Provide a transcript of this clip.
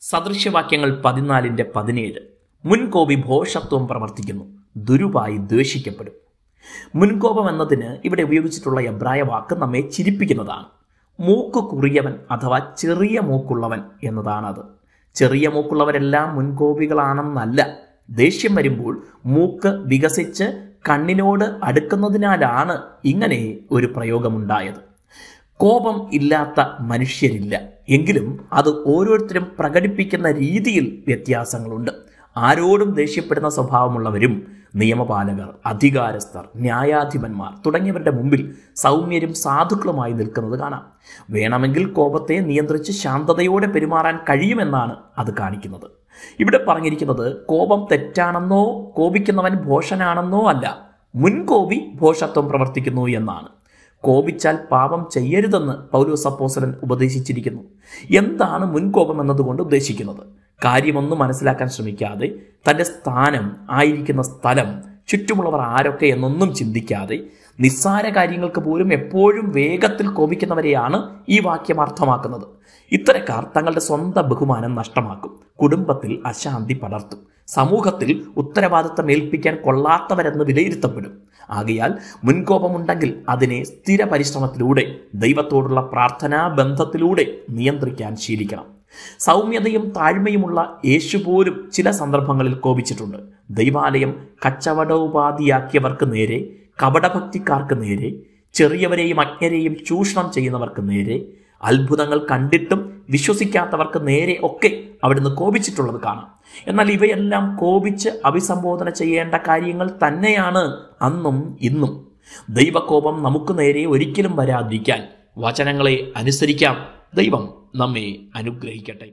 സദൃശ്യവാക്യങ്ങൾ പതിനാലിന്റെ പതിനേഴ്. മുൻകോപി ഭോഷത്വം പ്രവർത്തിക്കുന്നു. ദുരുവായി ദ്വേഷിക്കപ്പെടും. മുൻകോപം എന്നതിന് ഇവിടെ ഉപയോഗിച്ചിട്ടുള്ള എബ്രായ വാക്ക് നമ്മെ ചിരിപ്പിക്കുന്നതാണ്. മൂക്ക് കുറിയവൻ അഥവാ ചെറിയ മൂക്കുള്ളവൻ എന്നതാണത്. ചെറിയ മൂക്കുള്ളവരെല്ലാം മുൻകോപികളാണെന്നല്ല. ദേഷ്യം വരുമ്പോൾ മൂക്ക് വികസിച്ച് കണ്ണിനോട് അടുക്കുന്നതിനാലാണ് ഇങ്ങനെ ഒരു പ്രയോഗമുണ്ടായത്. കോപം ഇല്ലാത്ത മനുഷ്യരില്ല. എങ്കിലും അത് ഓരോരുത്തരും പ്രകടിപ്പിക്കുന്ന രീതിയിൽ വ്യത്യാസങ്ങളുണ്ട്. ആരോടും ദേഷ്യപ്പെടുന്ന സ്വഭാവമുള്ളവരും നിയമപാലകർ അധികാരസ്ഥർ ന്യായാധിപന്മാർ തുടങ്ങിയവരുടെ മുമ്പിൽ സൗമ്യരും സാധുക്കളുമായി നിൽക്കുന്നത് കാണാം. വേണമെങ്കിൽ കോപത്തെ നിയന്ത്രിച്ച് ശാന്തതയോടെ പെരുമാറാൻ കഴിയുമെന്നാണ് അത് കാണിക്കുന്നത്. ഇവിടെ പറഞ്ഞിരിക്കുന്നത് കോപം തെറ്റാണെന്നോ കോപിക്കുന്നവൻ ഭോഷനാണെന്നോ അല്ല. മുൻകോപി ഭോഷത്വം പ്രവർത്തിക്കുന്നു എന്നാണ്. കോപിച്ചാൽ പാപം ചെയ്യരുതെന്ന് പൗലോസ് അപ്പോസലൻ ഉപദേശിച്ചിരിക്കുന്നു. എന്താണ് മുൻകോപം എന്നതുകൊണ്ട് ഉദ്ദേശിക്കുന്നത്? കാര്യമൊന്നും മനസ്സിലാക്കാൻ ശ്രമിക്കാതെ തന്റെ സ്ഥാനം ആയിരിക്കുന്ന സ്ഥലം ചുറ്റുമുള്ളവർ ആരൊക്കെ എന്നൊന്നും ചിന്തിക്കാതെ നിസ്സാര കാര്യങ്ങൾക്ക് പോലും എപ്പോഴും വേഗത്തിൽ കോപിക്കുന്നവരെയാണ് ഈ വാക്യം അർത്ഥമാക്കുന്നത്. ഇത്തരക്കാർ തങ്ങളുടെ സ്വന്തം ബഹുമാനം നഷ്ടമാക്കും കുടുംബത്തിൽ അശാന്തി പടർത്തും. സമൂഹത്തിൽ ഉത്തരവാദിത്തം ഏൽപ്പിക്കാൻ കൊള്ളാത്തവരെന്ന് വിലയിരുത്തപ്പെടും. ആകയാൽ മുൻകോപമുണ്ടെങ്കിൽ അതിനെ സ്ഥിര പരിശ്രമത്തിലൂടെ ദൈവത്തോടുള്ള പ്രാർത്ഥനാ ബന്ധത്തിലൂടെ നിയന്ത്രിക്കാൻ ശീലിക്കണം. സൗമ്യതയും താഴ്മയുമുള്ള യേശു പോലും ചില സന്ദർഭങ്ങളിൽ കോപിച്ചിട്ടുണ്ട്. ദൈവാലയം കച്ചവടോപാധിയാക്കിയവർക്ക് നേരെ കപടഭക്തിക്കാർക്ക് നേരെ ചെറിയവരെയും അജ്ഞരെയും ചൂഷണം ചെയ്യുന്നവർക്ക് നേരെ അത്ഭുതങ്ങൾ കണ്ടിട്ടും വിശ്വസിക്കാത്തവർക്ക് നേരെ ഒക്കെ അവിടുന്ന് കോപിച്ചിട്ടുള്ളത് കാണാം. എന്നാൽ ഇവയെല്ലാം കോപിച്ച് അഭിസംബോധന ചെയ്യേണ്ട കാര്യങ്ങൾ തന്നെയാണ് അന്നും ഇന്നും. ദൈവകോപം നമുക്ക് നേരെ ഒരിക്കലും വരാതിരിക്കാൻ വചനങ്ങളെ അനുസരിക്കാം. ദൈവം നമ്മെ അനുഗ്രഹിക്കട്ടെ.